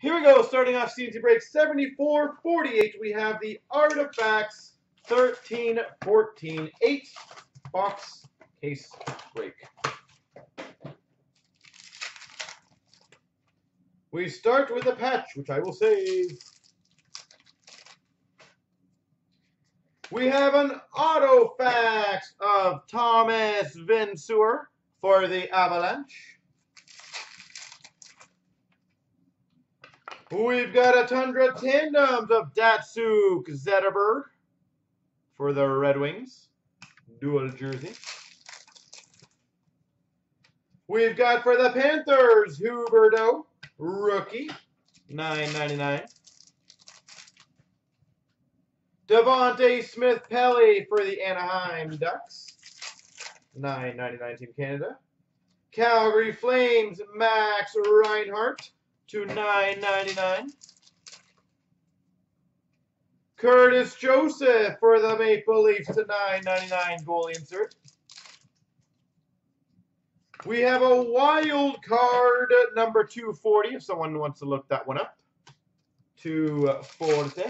Here we go, starting off CNC break 74-48. We have the Artifacts 13-14, 8 box case break. We start with a patch, which I will save. We have an Autofacts of Thomas Vincour for the Avalanche. We've got a Tundra Tandems of Datsyuk Zetterberg for the Red Wings. Dual jersey. We've got for the Panthers, Huberdeau, rookie, nine ninety nine. Devante Smith Pelly for the Anaheim Ducks, nine ninety nine Team Canada. Calgary Flames, Max Reinhart to nine ninety nine. Curtis Joseph for the Maple Leafs to nine ninety nine goalie insert. We have a wild card number 240 if someone wants to look that one up. 240.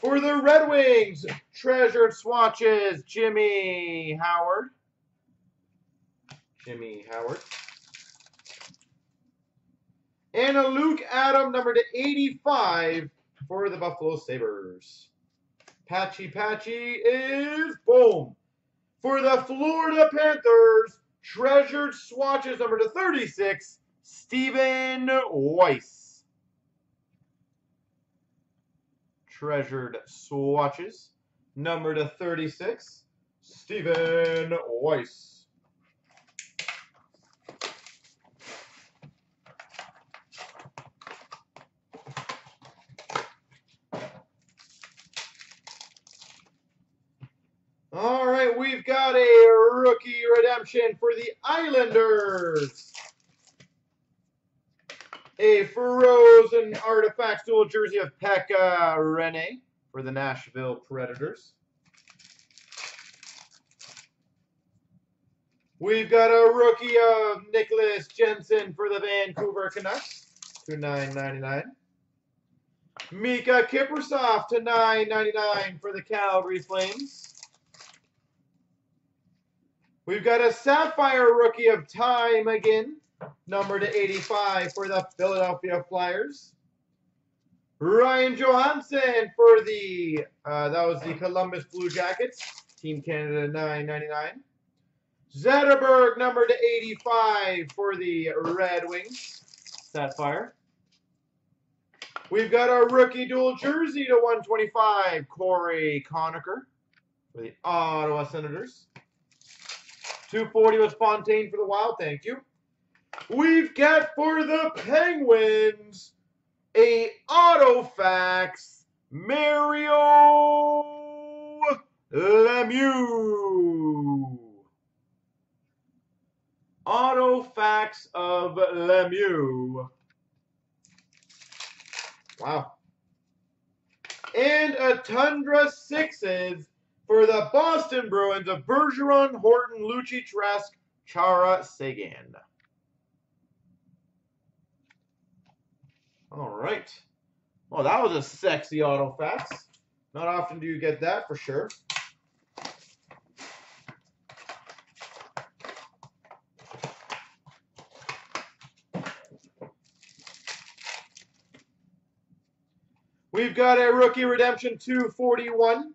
For the Red Wings, treasured swatches, Jimmy Howard. Jimmy Howard. And a Luke Adam number to 85 for the Buffalo Sabres. Patchy Patchy is boom. For the Florida Panthers, treasured swatches number to 36, Stephen Weiss. Treasured swatches number to 36, Stephen Weiss. All right, we've got a rookie for the Islanders. A frozen artifacts dual jersey of Pekka Rinne for the Nashville Predators. We've got a rookie of Nicklas Jensen for the Vancouver Canucks to 9.99. Mika Kiprusoff to 9.99 for the Calgary Flames. We've got a Sapphire rookie of Tye McGinn, number to 85 for the Philadelphia Flyers. Ryan Johansen for the, uh, that was the Columbus Blue Jackets, Team Canada 9.99. Zetterberg, number to 85 for the Red Wings, Sapphire. We've got our rookie dual jersey to 125, Cory Conacher for the Ottawa Senators. 240 was Fontaine for the Wild. Thank you. We've got for the Penguins a Autofacts Mario Lemieux. Autofacts of Lemieux. Wow. And a Tundra Sixes for the Boston Bruins of Bergeron, Horton, Lucic, Rask, Chara, Seguin. All right. Well, that was a sexy Autofacts. Not often do you get that for sure. We've got a rookie redemption 241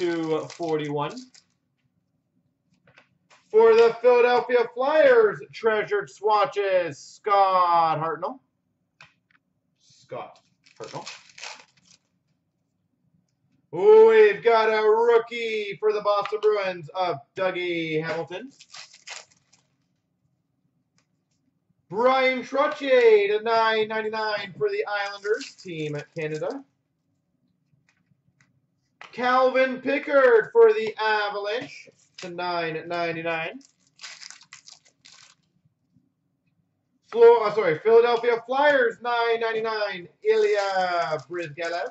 to 41. For the Philadelphia Flyers, treasured swatches, Scott Hartnell. Scott Hartnell. We've got a rookie for the Boston Bruins of Dougie Hamilton. Bryan Trottier to 9.99 for the Islanders, Team at Canada. Calvin Pickard for the Avalanche to 9.99. Flo oh, sorry, Philadelphia Flyers 9.99. Ilya Bryzgalov.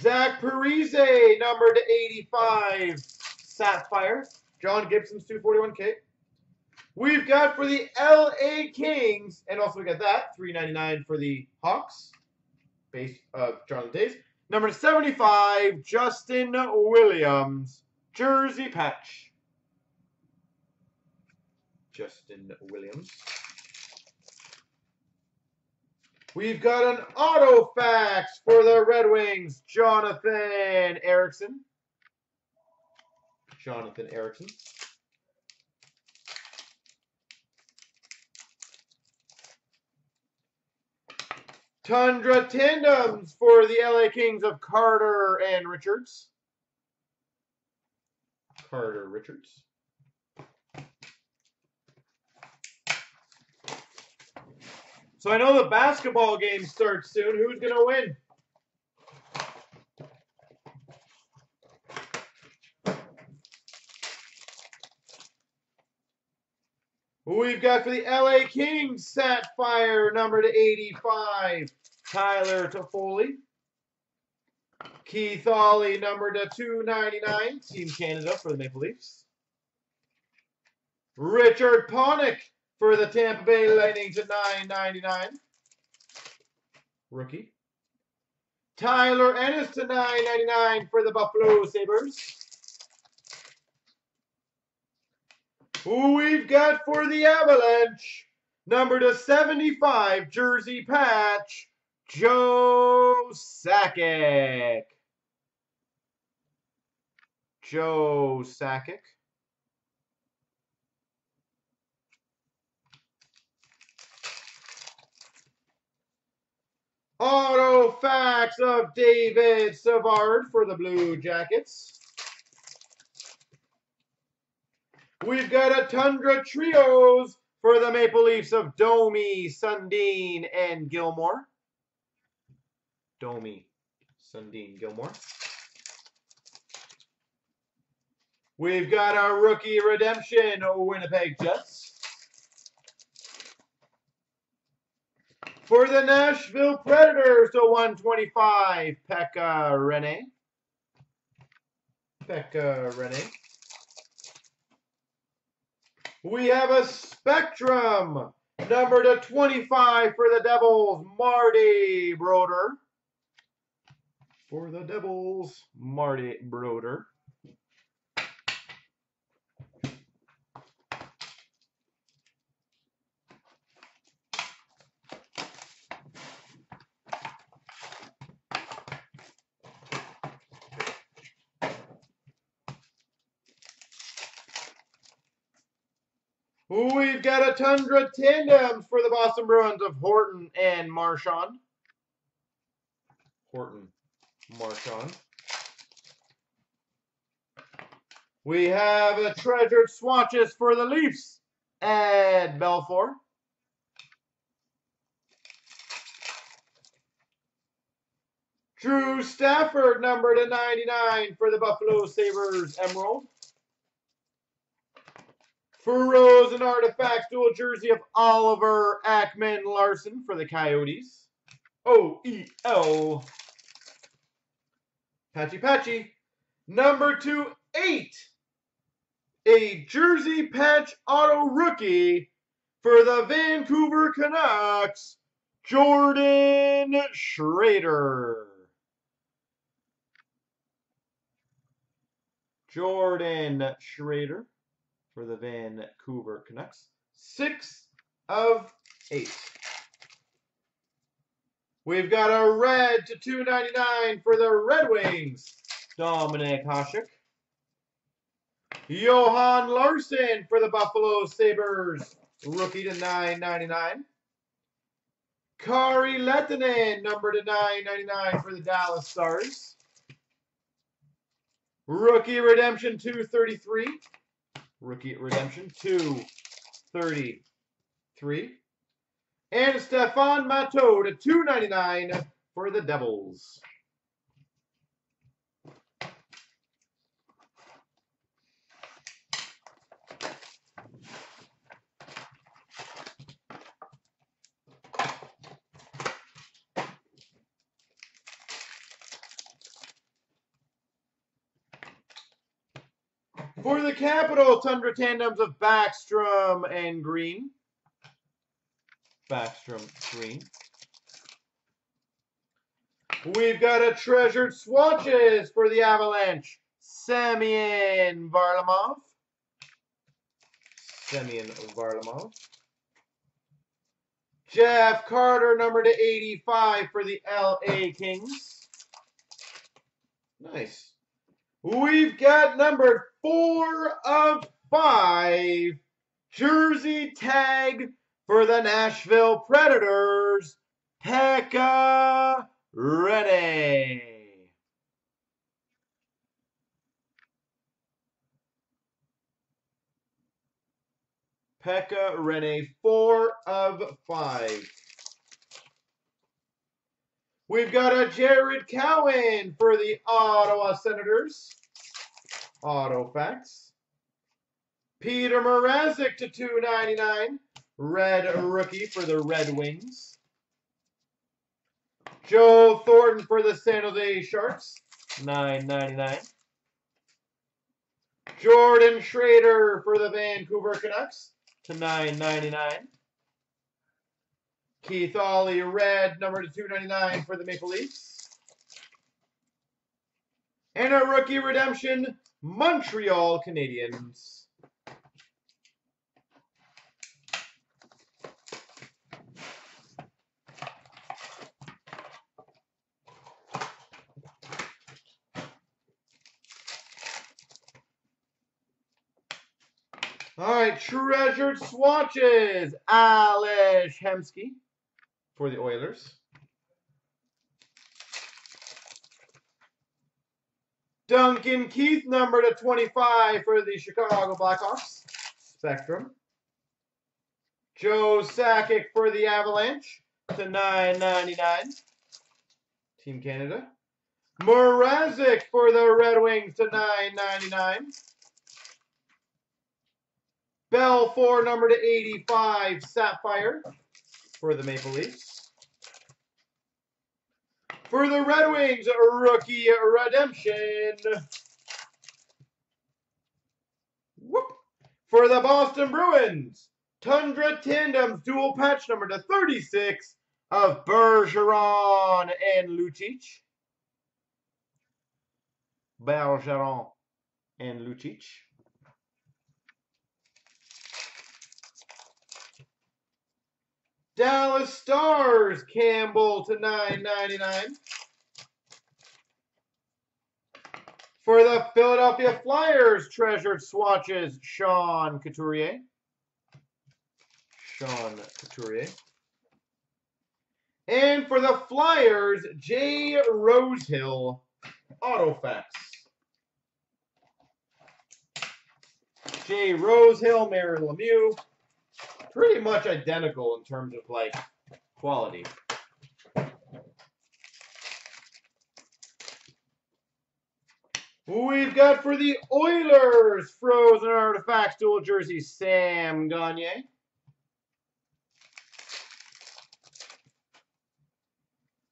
Zach Parise, number to 85, Sapphire. John Gibson's 241K. We've got for the LA Kings, and also we got that, three ninety nine for the Hawks, base of Jonathan Toews. Number 75, Justin Williams, jersey patch. Justin Williams. We've got an auto facts for the Red Wings, Jonathan Ericsson. Jonathan Ericsson. Tundra tandems for the LA Kings of Carter and Richards. Carter Richards. So I know the basketball game starts soon. Who's going to win? We've got for the LA Kings, Sapphire, number to 85, Tyler Toffoli. Keith Aulie, number to 299, Team Canada for the Maple Leafs. Richard Panik for the Tampa Bay Lightning to 999. Rookie. Tyler Ennis to 999 for the Buffalo Sabres. Who we've got for the Avalanche, number to 75, jersey patch, Joe Sakic. Joe Sakic. Auto facts of David Savard for the Blue Jackets. We've got a Tundra Trios for the Maple Leafs of Domi, Sundin, and Gilmour. Domi, Sundin, Gilmour. We've got our rookie redemption, Winnipeg Jets. For the Nashville Predators to 125, Pekka Rinne. Pekka Rinne. We have a Spectrum, number to 25 for the Devils, Marty Brodeur. For the Devils, Marty Brodeur. We've got a Tundra Tandems for the Boston Bruins of Horton and Marchand. Horton, Marchand. We have a Treasured Swatches for the Leafs, Ed Belfour. Drew Stafford, number to 99 for the Buffalo Sabres Emerald. And Artifacts, dual jersey of Oliver Ekman-Larsson for the Coyotes. O-E-L. Patchy Patchy. Number two, eight. A jersey patch auto rookie for the Vancouver Canucks, Jordan Schroeder. Jordan Schroeder for the Vancouver Canucks. Six of eight. We've got a red to 299 for the Red Wings, Dominik Hasek. Johan Larsson for the Buffalo Sabres, rookie to 999. Kari Lehtonen, number to 999 for the Dallas Stars. Rookie Redemption 233. Rookie Redemption 233. And Stefan Matteau to 299 for the Devils. For the Capital, Tundra Tandems of Backstrom and Green. Backstrom Green. We've got a Treasured Swatches for the Avalanche. Semyon Varlamov. Semyon Varlamov. Jeff Carter, number to 85 for the LA Kings. Nice. We've got number four of five. Jersey tag for the Nashville Predators. Pekka Rinne. Pekka Rinne, four of five. We've got a Jared Cowen for the Ottawa Senators. Autofacts. Petr Mrazek to 299. Red rookie for the Red Wings. Joe Thornton for the San Jose Sharks. 999. Jordan Schroeder for the Vancouver Canucks to 9.99. Keith Aulie, red, number to 299 for the Maple Leafs. And a rookie redemption, Montreal Canadiens. All right, treasured swatches. Ales Hemsky for the Oilers. Duncan Keith, number to 25 for the Chicago Blackhawks. Spectrum. Joe Sakic for the Avalanche to 9.99. Team Canada. Mrazek for the Red Wings to 9.99. Belfour number to 85, Sapphire for the Maple Leafs. For the Red Wings, rookie redemption. Whoop. For the Boston Bruins, Tundra Tandems dual patch number to 36 of Bergeron and Lucic. Bergeron and Lucic. Dallas Stars, Campbell to 9.99. For the Philadelphia Flyers, treasured swatches, Sean Couturier. Sean Couturier. And for the Flyers, Jay Rosehill, Autofacts. Jay Rosehill, Mario Lemieux, pretty much identical in terms of like quality. We've got for the Oilers, Frozen Artifacts dual jersey, Sam Gagner.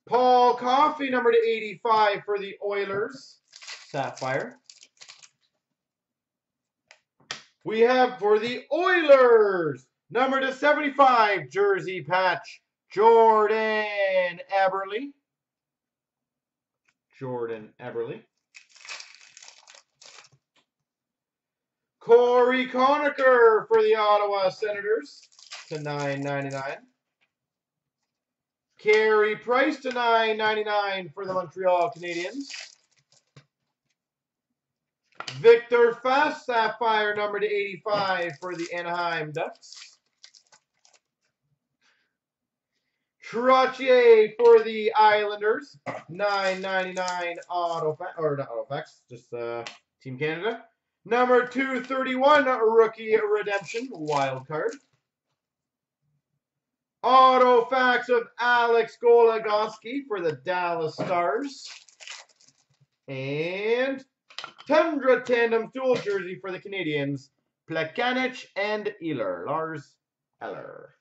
Paul Coffey, number to 85 for the Oilers, Sapphire. We have for the Oilers, Number to 75, jersey patch, Jordan Eberle. Jordan Eberle. Cory Conacher for the Ottawa Senators to 9.99. Carey Price to 9.99 for the Montreal Canadiens. Viktor Fasth Sapphire number to 85 for the Anaheim Ducks. Trottier for the Islanders, nine ninety nine auto or not auto facts, just uh, Team Canada. Number two thirty one rookie redemption wild card. Auto facts of Alex Goligoski for the Dallas Stars. And Tundra Tandem dual jersey for the Canadiens, Plekanec and Eller. Lars Eller.